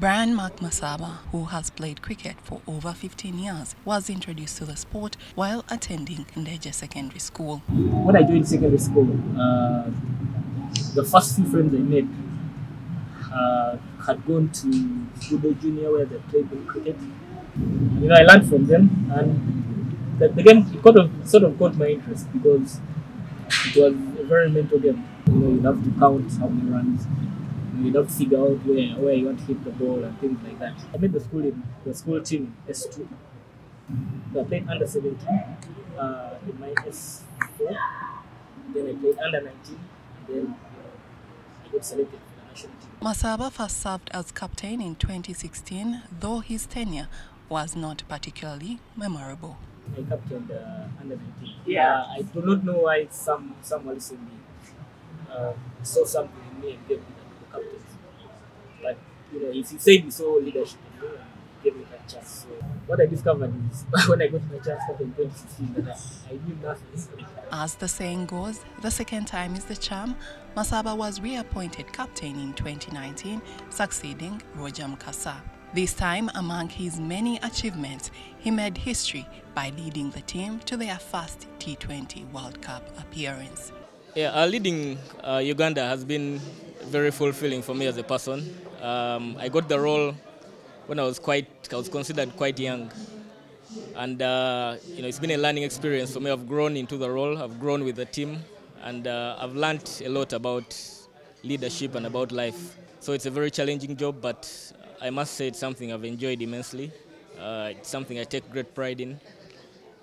Brian Mark Masaba, who has played cricket for over 15 years, was introduced to the sport while attending Ndejje Secondary School. When I joined secondary school, uh, the first few friends I made uh, had gone to Budo Junior where they played cricket. You know, I learned from them, and the, the game kind of sort of caught my interest because it was a very mental game. You know, you have to count how many runs. You have to figure out where, where you want to hit the ball and things like that. I made the school in the school team S2. So I played under 17 uh, in my S4. Then I played under 19. Then I got selected for the national team. Masaba first served as captain in 2016, though his tenure was not particularly memorable. I captained uh, under 19. Yeah. Uh, I do not know why some someone listening me uh, saw something in me and gave me the, the captaincy. But you know, if you say he saw leadership in me and gave me that chance. So what I discovered is when I got my chance back in 2016 that I, I knew nothing. As the saying goes, the second time is the charm. Masaba was reappointed captain in 2019, succeeding Roger Mukasa. This time, among his many achievements, he made history by leading the team to their first T20 World Cup appearance. Yeah, uh, leading uh, Uganda has been very fulfilling for me as a person. Um, I got the role when I was quite, I was considered quite young, and uh, you know it's been a learning experience for me. I've grown into the role, I've grown with the team, and uh, I've learned a lot about leadership and about life. So it's a very challenging job, but I must say it's something I've enjoyed immensely. Uh, it's something I take great pride in.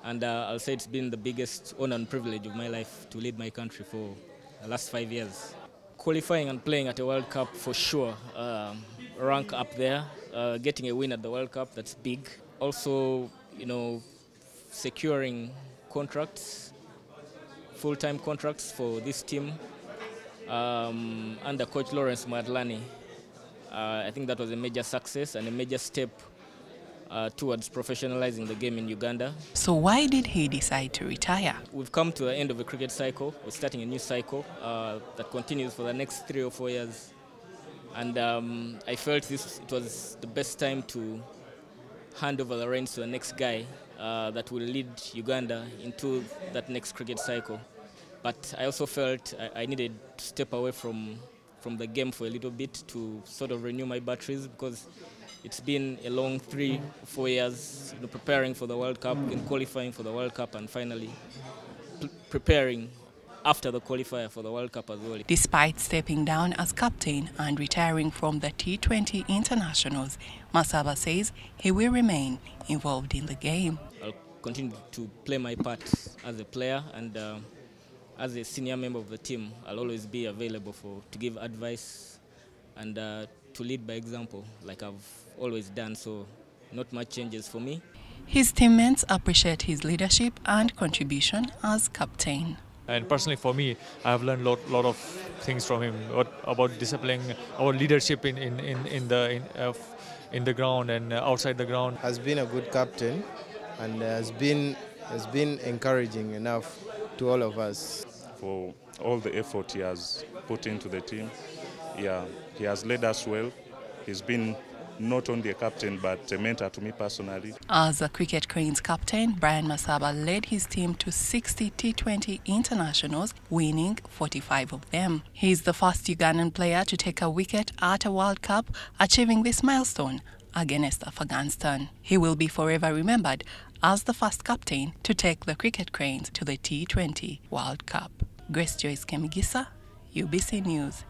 And uh, I'll say it's been the biggest honor and privilege of my life to lead my country for the last five years. Qualifying and playing at a World Cup for sure, um, rank up there. Uh, getting a win at the World Cup, that's big. Also, you know, securing contracts, full-time contracts for this team um, under Coach Lawrence Mahatlane. Uh, I think that was a major success and a major step uh, towards professionalizing the game in Uganda. So why did he decide to retire? We've come to the end of a cricket cycle. We're starting a new cycle uh, that continues for the next three or four years. And um, I felt this it was the best time to hand over the reins to the next guy uh, that will lead Uganda into that next cricket cycle. But I also felt I, I needed to step away from from the game for a little bit to sort of renew my batteries because it's been a long three, four years you know, preparing for the World Cup and qualifying for the World Cup and finally preparing after the qualifier for the World Cup as well. Despite stepping down as captain and retiring from the T20 internationals, Masaba says he will remain involved in the game. I'll continue to play my part as a player and uh, as a senior member of the team, I'll always be available for to give advice and uh, to lead by example, like I've always done. So, not much changes for me. His teammates appreciate his leadership and contribution as captain. And personally, for me, I have learned a lot, lot of things from him what, about discipline, our leadership in, in, in, in the in, uh, in the ground and outside the ground. Has been a good captain, and has been has been encouraging enough to all of us. For all the effort he has put into the team, yeah, he has led us well. He's been not only a captain but a mentor to me personally. As a Cricket Cranes captain, Brian Masaba led his team to 60 T20 internationals, winning 45 of them. He is the first Ugandan player to take a wicket at a World Cup, achieving this milestone against Afghanistan. He will be forever remembered as the first captain to take the Cricket Cranes to the T20 World Cup. Grace Joyce Kemigisa, UBC News.